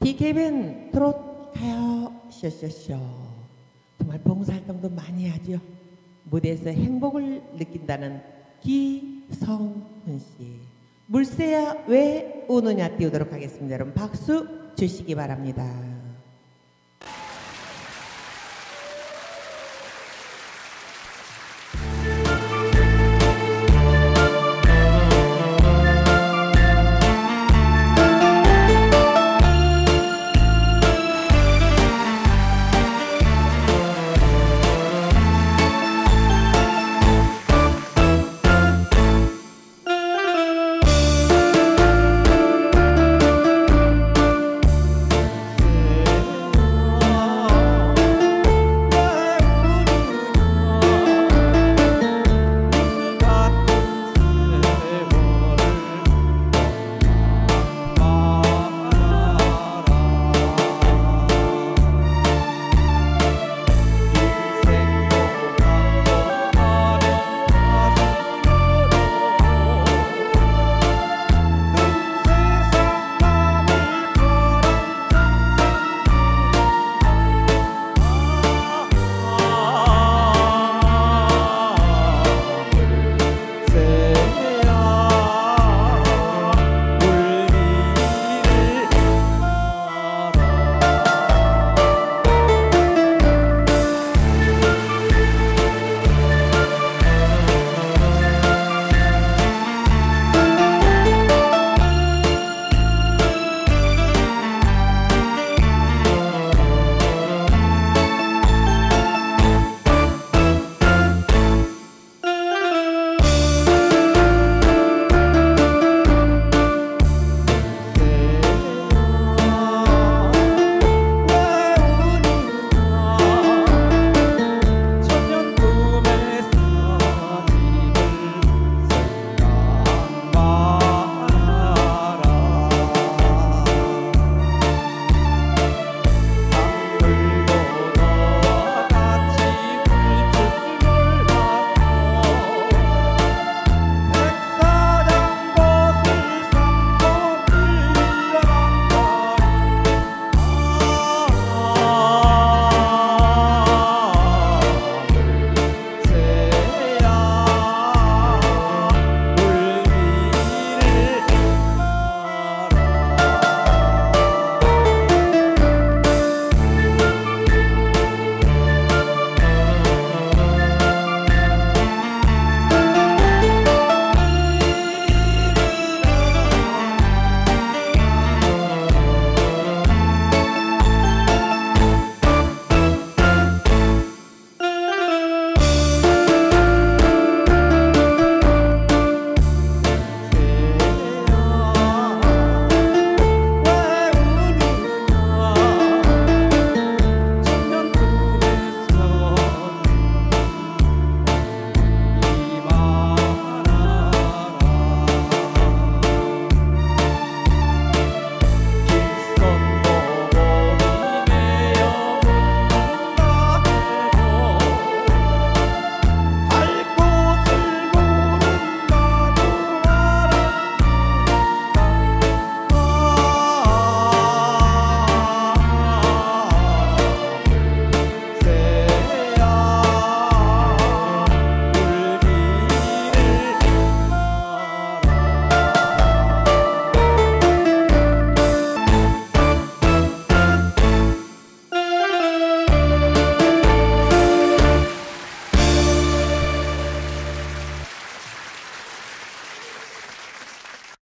DKB는 트롯 가요 쇼쇼쇼 정말 봉사활동도 많이 하죠. 무대에서 행복을 느낀다는 기성훈 씨. 물새야 왜 우느냐 띄우도록 하겠습니다. 여러분 박수 주시기 바랍니다.